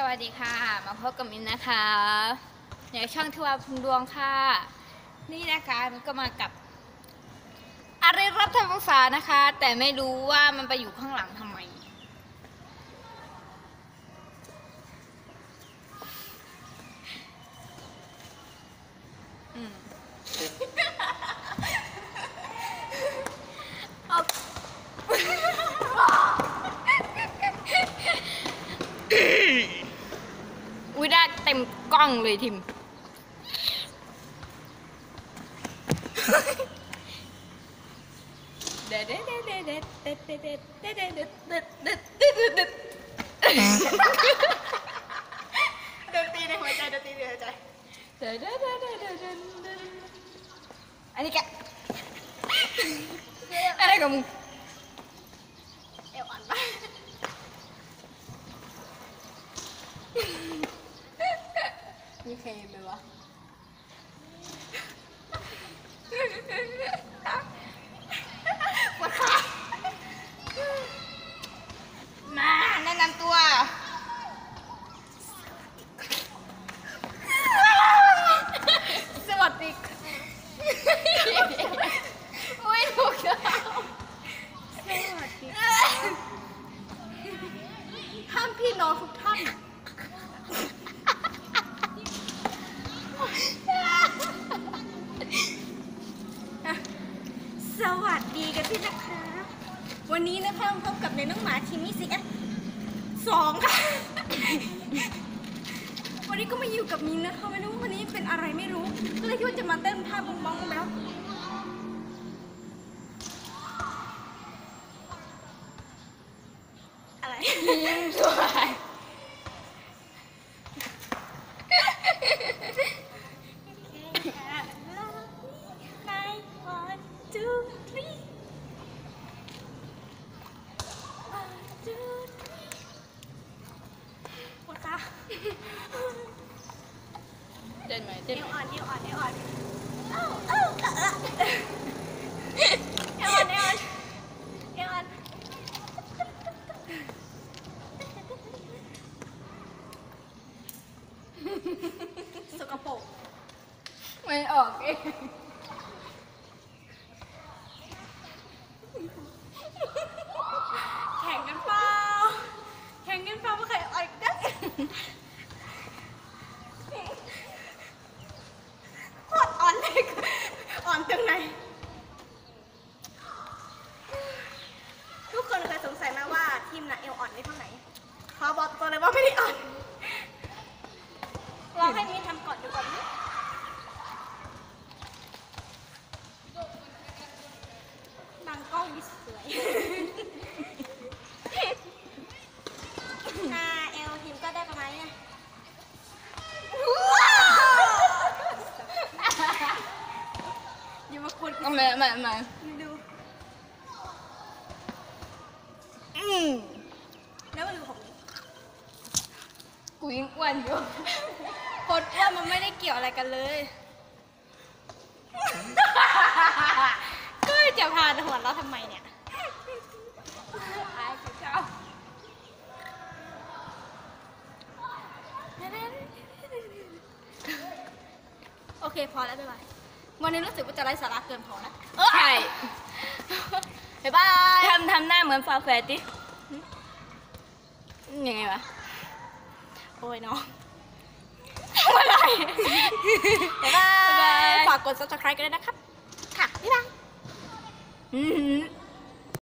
สวัสดีค่ะ มาพบกับมินนะคะในช่องทวาพุงดวงค่ะ นี่นะคะมันก็มากับอะไรรับทำภาษานะคะ แต่ไม่รู้ว่ามันไปอยู่ข้างหลังทำไม เต็มกล้องเลยทิม ดนตรีในหัวใจดนตรีในหัวใจอันนี้แกอะไรกับมึง เลยวะ วันนะคะ วันนี้นะคะพบกับในน้องหมาทีมมิสิกสองค่ะ วันนี้ก็มาอยู่กับมินนะคะไม่รู้วันนี้เป็นอะไรไม่รู้ ก็เลยคิดว่าจะมาเต้นท่าบงบองแล้ว อะไรสวย ต้นไหมเต้นไหมวอ่อนเอวอ่อนเอวอ่อนเอ้าเอ้าเอ้าเอ้าเอวอ่อนเอวอ่อนเอวอ่อนสกปรกไม่ออกเองแข่งกันเปล่าแข่งกันเปล่าว่าใครออกันโคตรอ่อนเลยอ่อนตรงไหน ทุกคนเคยสงสัยไหมว่าทีมน่ะเอวอ่อนได้เท่าไหร่ขอบอกตัวเลยว่าไม่ได้อ่อนลองให้มิ้นทำก่อนดูก่อนนะบางกล้องดิ สวยอ่าเอลทีมก็ได้ประมาณนี้นะอย่ามากวนเอามามามาดูอืมแล้วมาดูผมดิกูยังอ้วนอยู่โคตรอ้วนมันไม่ได้เกี่ยวอะไรกันเลย จะพาหัวเราะทำไมเนี่ยอายเจ้าโอเคพอแล้วบ๊ายบายวันนี้รู้สึกว่าจะไร้สาระเกินพอแล้วใช่บ๊ายบายทำทำหน้าเหมือนฟาแฟดดิยังไงวะ โอ้ยน้องอะไรบ๊ายบาบ๊ายบายฝากกด subscribe กันด้วยนะครับ ค่ะ บ๊ายบาย 嗯哼。